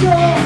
show.